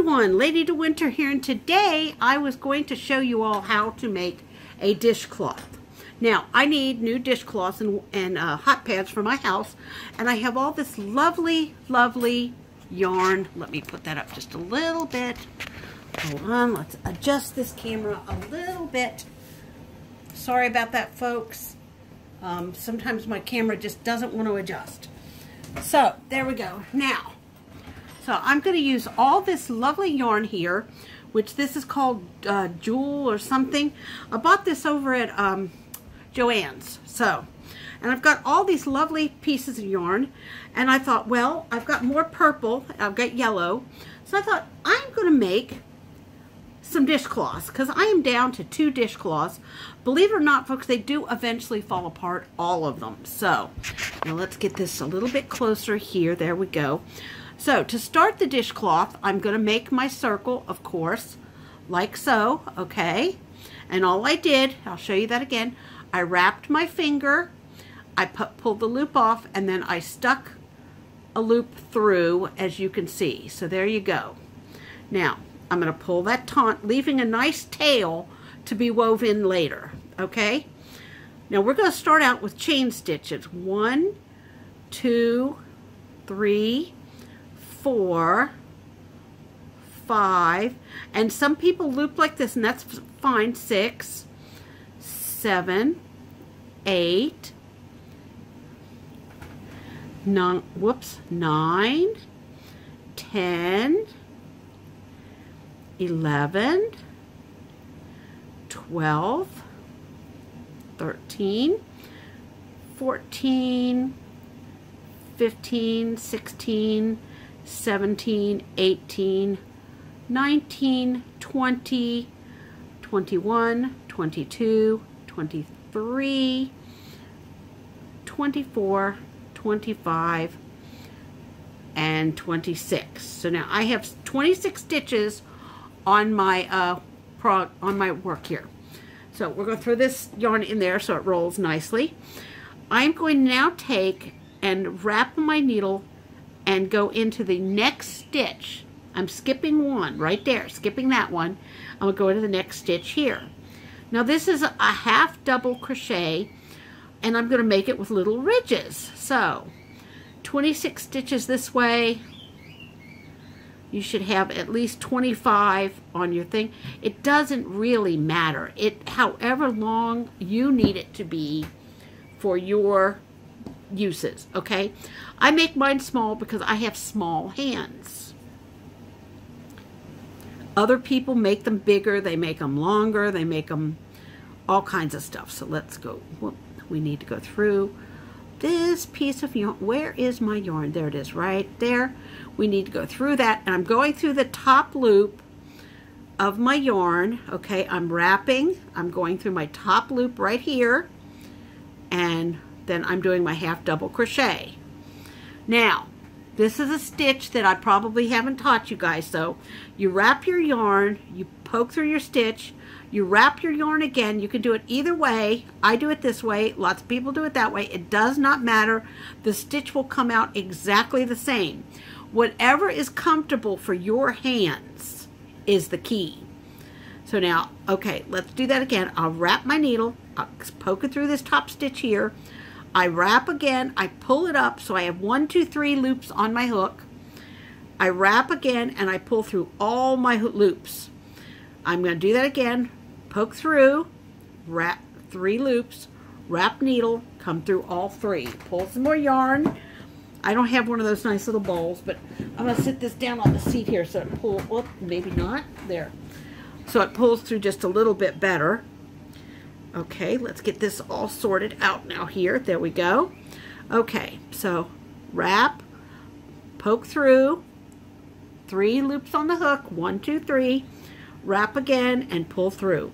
everyone, Lady De Winter here, and today I was going to show you all how to make a dishcloth. Now, I need new dishcloths and, and uh, hot pads for my house, and I have all this lovely, lovely yarn. Let me put that up just a little bit. Hold on, let's adjust this camera a little bit. Sorry about that, folks. Um, sometimes my camera just doesn't want to adjust. So, there we go. Now, so I'm going to use all this lovely yarn here, which this is called uh, Jewel or something. I bought this over at um, Joann's. So, and I've got all these lovely pieces of yarn. And I thought, well, I've got more purple. I've got yellow. So I thought, I'm going to make some dishcloths because I am down to two dishcloths. Believe it or not, folks, they do eventually fall apart, all of them. So, now let's get this a little bit closer here. There we go. So to start the dishcloth, I'm going to make my circle, of course, like so, okay? And all I did, I'll show you that again, I wrapped my finger, I put, pulled the loop off, and then I stuck a loop through, as you can see. So there you go. Now, I'm going to pull that taunt, leaving a nice tail to be woven in later, okay? Now we're going to start out with chain stitches. One, two, three, four, five, and some people loop like this, and that's fine. Six, seven, eight, nine, whoops, nine, ten, eleven, twelve, thirteen, fourteen, fifteen, sixteen. 17, 18, 19, 20, 21, 22, 23, 24, 25, and 26. So now I have 26 stitches on my uh, on my work here. So we're going to throw this yarn in there so it rolls nicely. I'm going to now take and wrap my needle and go into the next stitch. I'm skipping one right there, skipping that one. I'm going to go into the next stitch here. Now this is a half double crochet and I'm going to make it with little ridges. So 26 stitches this way. You should have at least 25 on your thing. It doesn't really matter. It, however long you need it to be for your uses, okay? I make mine small because I have small hands. Other people make them bigger, they make them longer, they make them all kinds of stuff. So let's go, whoop, we need to go through this piece of yarn. Where is my yarn? There it is, right there. We need to go through that, and I'm going through the top loop of my yarn. Okay, I'm wrapping. I'm going through my top loop right here, and then I'm doing my half double crochet. Now, this is a stitch that I probably haven't taught you guys. So you wrap your yarn, you poke through your stitch, you wrap your yarn again. You can do it either way. I do it this way. Lots of people do it that way. It does not matter. The stitch will come out exactly the same. Whatever is comfortable for your hands is the key. So now, okay, let's do that again. I'll wrap my needle. I'll poke it through this top stitch here. I wrap again, I pull it up so I have one, two, three loops on my hook. I wrap again and I pull through all my loops. I'm going to do that again, poke through, wrap three loops, wrap needle, come through all three. Pull some more yarn. I don't have one of those nice little bowls, but I'm going to sit this down on the seat here so it pulls, maybe not, there. So it pulls through just a little bit better. Okay, let's get this all sorted out now here. There we go. Okay, so wrap, poke through, three loops on the hook, one, two, three, wrap again, and pull through.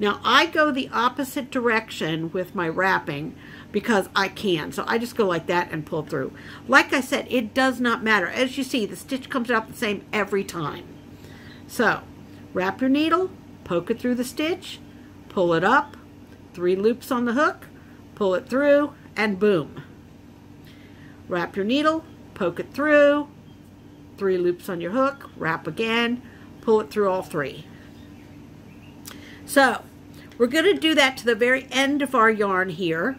Now, I go the opposite direction with my wrapping because I can. So I just go like that and pull through. Like I said, it does not matter. As you see, the stitch comes out the same every time. So, wrap your needle, poke it through the stitch, pull it up, three loops on the hook, pull it through, and boom. Wrap your needle, poke it through, three loops on your hook, wrap again, pull it through all three. So we're going to do that to the very end of our yarn here.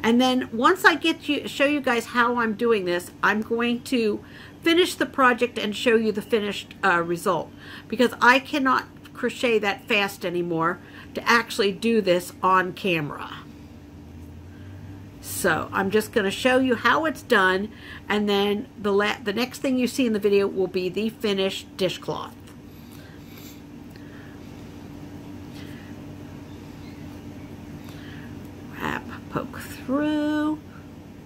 And then once I get you, show you guys how I'm doing this, I'm going to finish the project and show you the finished uh, result because I cannot crochet that fast anymore to actually do this on camera. So I'm just going to show you how it's done and then the, the next thing you see in the video will be the finished dishcloth. Wrap, poke through,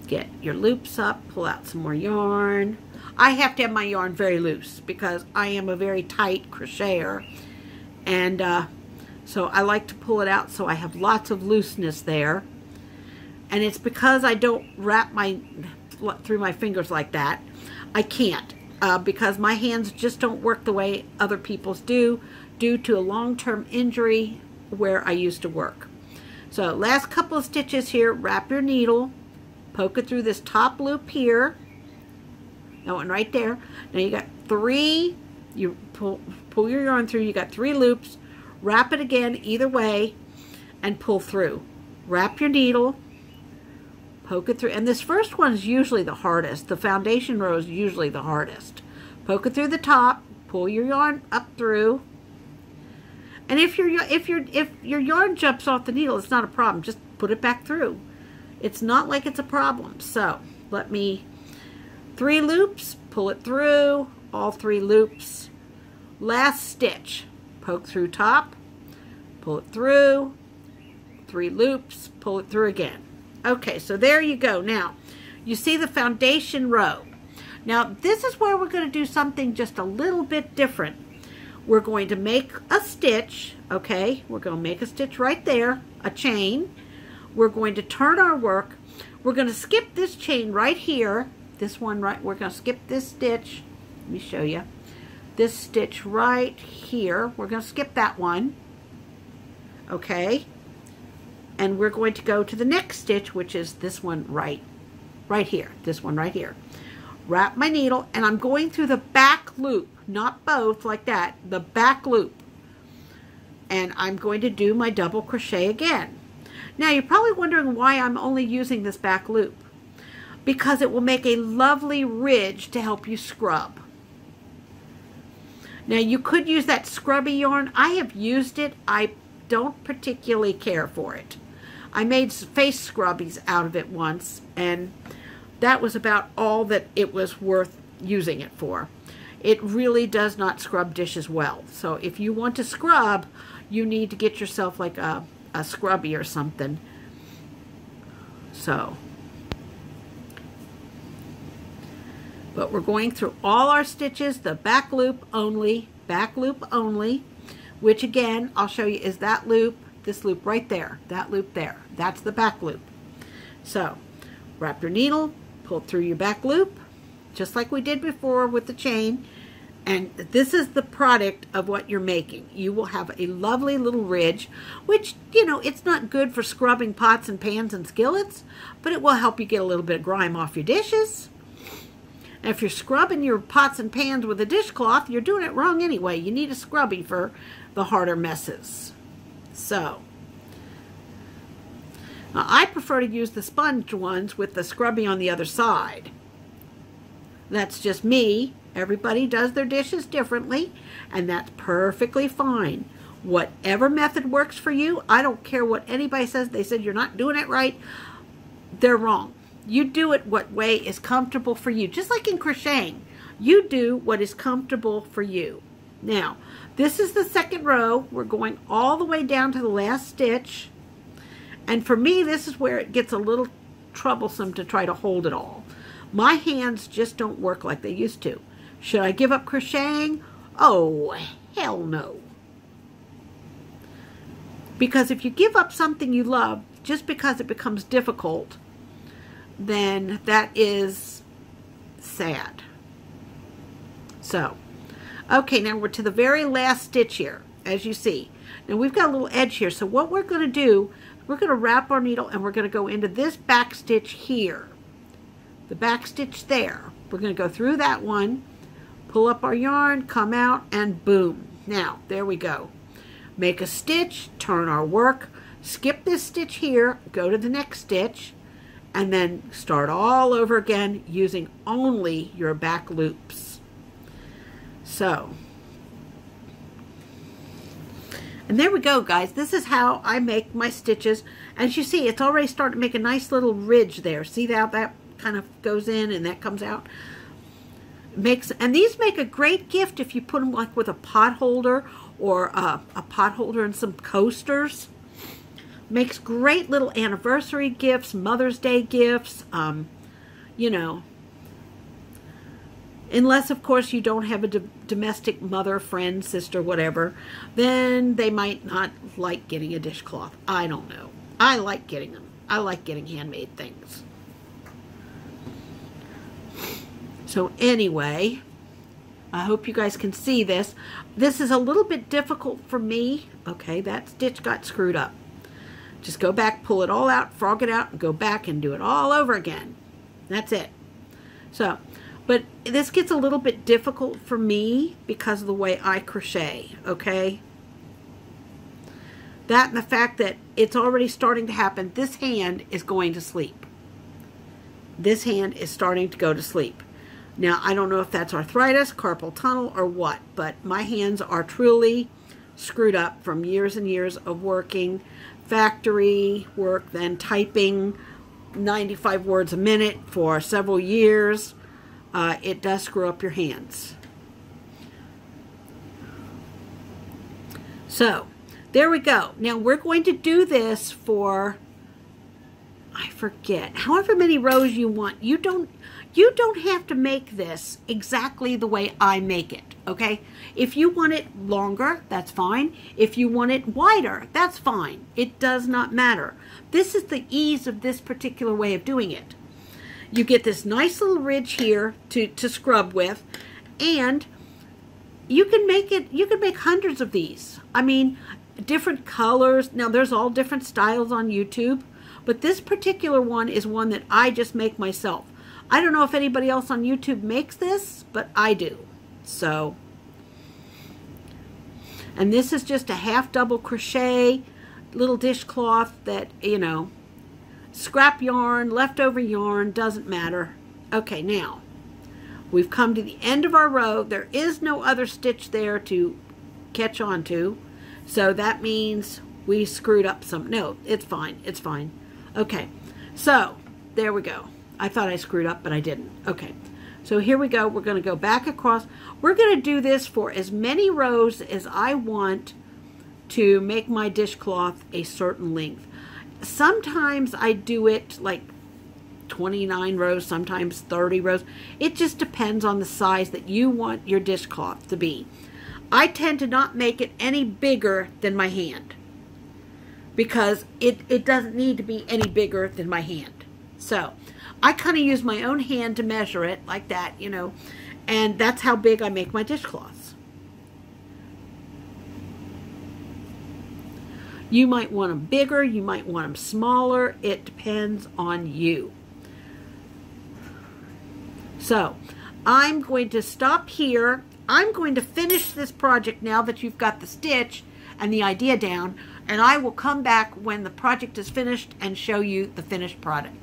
get your loops up, pull out some more yarn. I have to have my yarn very loose because I am a very tight crocheter and uh, so I like to pull it out so I have lots of looseness there. And it's because I don't wrap my through my fingers like that I can't uh, because my hands just don't work the way other people's do due to a long-term injury where I used to work. So last couple of stitches here wrap your needle poke it through this top loop here. That one right there. Now you got three you pull pull your yarn through you got three loops wrap it again either way and pull through. Wrap your needle poke it through. And this first one is usually the hardest. The foundation row is usually the hardest. Poke it through the top pull your yarn up through. And if your if your if your yarn jumps off the needle it's not a problem. Just put it back through. It's not like it's a problem. So let me three loops pull it through. All three loops. Last stitch poke through top pull it through three loops pull it through again Okay, so there you go. Now, you see the foundation row. Now, this is where we're going to do something just a little bit different. We're going to make a stitch, okay? We're going to make a stitch right there, a chain. We're going to turn our work. We're going to skip this chain right here. This one right, we're going to skip this stitch. Let me show you. This stitch right here. We're going to skip that one. Okay and we're going to go to the next stitch which is this one right right here this one right here wrap my needle and I'm going through the back loop not both like that the back loop and I'm going to do my double crochet again now you're probably wondering why I'm only using this back loop because it will make a lovely ridge to help you scrub now you could use that scrubby yarn I have used it I don't particularly care for it I made face scrubbies out of it once, and that was about all that it was worth using it for. It really does not scrub dishes well. So if you want to scrub, you need to get yourself like a, a scrubby or something. So, but we're going through all our stitches, the back loop only, back loop only, which again, I'll show you is that loop, this loop right there, that loop there. That's the back loop. So wrap your needle, pull through your back loop, just like we did before with the chain. And this is the product of what you're making. You will have a lovely little ridge, which, you know, it's not good for scrubbing pots and pans and skillets, but it will help you get a little bit of grime off your dishes. And if you're scrubbing your pots and pans with a dishcloth, you're doing it wrong anyway. You need a scrubby for the harder messes. So, now, I prefer to use the sponge ones with the scrubby on the other side. That's just me. Everybody does their dishes differently, and that's perfectly fine. Whatever method works for you, I don't care what anybody says. They said you're not doing it right. They're wrong. You do it what way is comfortable for you. Just like in crocheting, you do what is comfortable for you. Now, this is the second row. We're going all the way down to the last stitch. And for me, this is where it gets a little troublesome to try to hold it all. My hands just don't work like they used to. Should I give up crocheting? Oh, hell no. Because if you give up something you love just because it becomes difficult, then that is sad. So, okay, now we're to the very last stitch here, as you see. Now we've got a little edge here, so what we're going to do we're going to wrap our needle and we're going to go into this back stitch here. The back stitch there. We're going to go through that one, pull up our yarn, come out, and boom. Now, there we go. Make a stitch, turn our work, skip this stitch here, go to the next stitch, and then start all over again using only your back loops. So, and there we go, guys. This is how I make my stitches. As you see, it's already starting to make a nice little ridge there. See how that kind of goes in and that comes out? Makes And these make a great gift if you put them like with a pot holder or a, a pot holder and some coasters. Makes great little anniversary gifts, Mother's Day gifts, um, you know, Unless, of course, you don't have a domestic mother, friend, sister, whatever, then they might not like getting a dishcloth. I don't know. I like getting them. I like getting handmade things. So anyway, I hope you guys can see this. This is a little bit difficult for me. Okay, that stitch got screwed up. Just go back, pull it all out, frog it out, and go back and do it all over again. That's it. So but this gets a little bit difficult for me because of the way I crochet, okay? That and the fact that it's already starting to happen. This hand is going to sleep. This hand is starting to go to sleep. Now, I don't know if that's arthritis, carpal tunnel, or what, but my hands are truly screwed up from years and years of working factory work, then typing 95 words a minute for several years uh, it does screw up your hands. So, there we go. Now, we're going to do this for, I forget, however many rows you want. You don't, you don't have to make this exactly the way I make it, okay? If you want it longer, that's fine. If you want it wider, that's fine. It does not matter. This is the ease of this particular way of doing it. You get this nice little ridge here to, to scrub with, and you can make it, you can make hundreds of these. I mean, different colors. Now, there's all different styles on YouTube, but this particular one is one that I just make myself. I don't know if anybody else on YouTube makes this, but I do. So, and this is just a half double crochet little dishcloth that, you know, scrap yarn, leftover yarn, doesn't matter. Okay, now, we've come to the end of our row. There is no other stitch there to catch on to, so that means we screwed up some. No, it's fine. It's fine. Okay, so there we go. I thought I screwed up, but I didn't. Okay, so here we go. We're going to go back across. We're going to do this for as many rows as I want to make my dishcloth a certain length sometimes I do it like 29 rows, sometimes 30 rows. It just depends on the size that you want your dishcloth to be. I tend to not make it any bigger than my hand because it, it doesn't need to be any bigger than my hand. So I kind of use my own hand to measure it like that, you know, and that's how big I make my dishcloths. You might want them bigger, you might want them smaller. It depends on you. So I'm going to stop here. I'm going to finish this project now that you've got the stitch and the idea down, and I will come back when the project is finished and show you the finished product.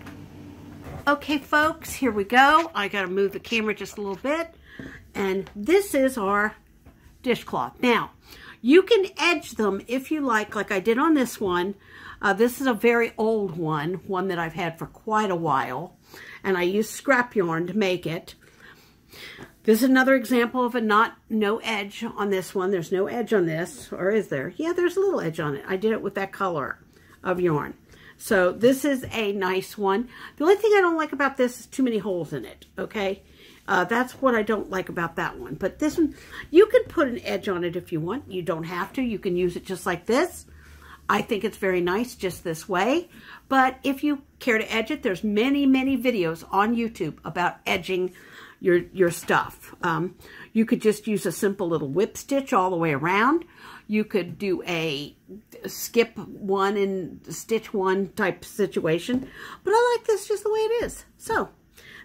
Okay, folks, here we go. I got to move the camera just a little bit, and this is our dishcloth. Now, you can edge them if you like, like I did on this one. Uh, this is a very old one, one that I've had for quite a while, and I used scrap yarn to make it. This is another example of a not no edge on this one. There's no edge on this, or is there? Yeah, there's a little edge on it. I did it with that color of yarn. So this is a nice one. The only thing I don't like about this is too many holes in it, okay? Uh, that's what I don't like about that one. But this one, you can put an edge on it if you want. You don't have to. You can use it just like this. I think it's very nice just this way. But if you care to edge it, there's many, many videos on YouTube about edging your, your stuff. Um, you could just use a simple little whip stitch all the way around. You could do a skip one and stitch one type situation. But I like this just the way it is. So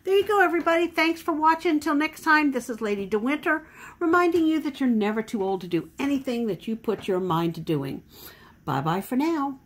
There you go, everybody. Thanks for watching. Until next time, this is Lady DeWinter, reminding you that you're never too old to do anything that you put your mind to doing. Bye-bye for now.